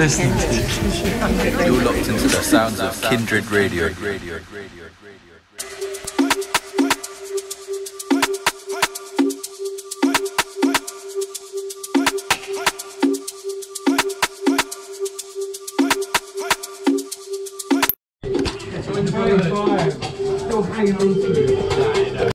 listening to. You're locked into the sounds of Kindred Radio.